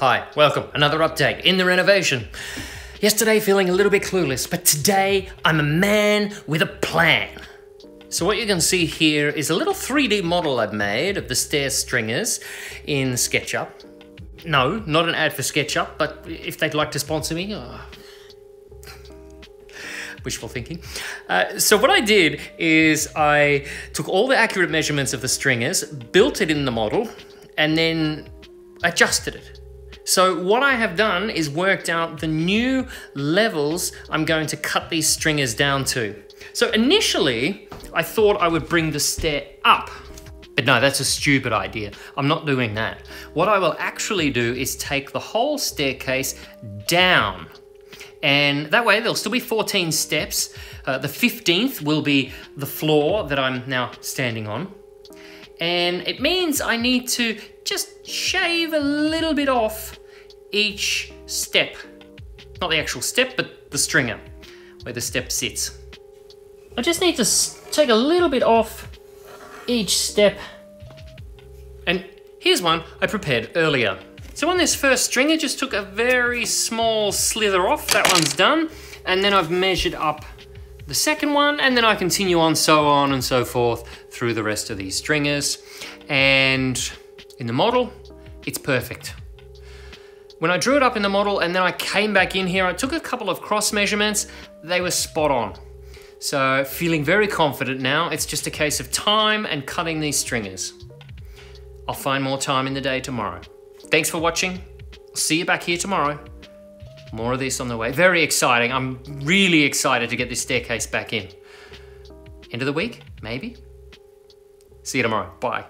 Hi, welcome. Another update in the renovation. Yesterday feeling a little bit clueless, but today I'm a man with a plan. So what you can see here is a little 3D model I've made of the stair stringers in SketchUp. No, not an ad for SketchUp, but if they'd like to sponsor me, oh, wishful thinking. Uh, so what I did is I took all the accurate measurements of the stringers, built it in the model, and then adjusted it. So what I have done is worked out the new levels I'm going to cut these stringers down to. So initially, I thought I would bring the stair up. But no, that's a stupid idea. I'm not doing that. What I will actually do is take the whole staircase down. And that way there'll still be 14 steps. Uh, the 15th will be the floor that I'm now standing on. And it means I need to just shave a little bit off each step. Not the actual step, but the stringer, where the step sits. I just need to take a little bit off each step. And here's one I prepared earlier. So on this first string, I just took a very small slither off. That one's done. And then I've measured up the second one, and then I continue on so on and so forth through the rest of these stringers. And in the model, it's perfect. When I drew it up in the model and then I came back in here, I took a couple of cross measurements, they were spot on. So feeling very confident now, it's just a case of time and cutting these stringers. I'll find more time in the day tomorrow. Thanks for watching. See you back here tomorrow. More of this on the way. Very exciting. I'm really excited to get this staircase back in. End of the week, maybe? See you tomorrow. Bye.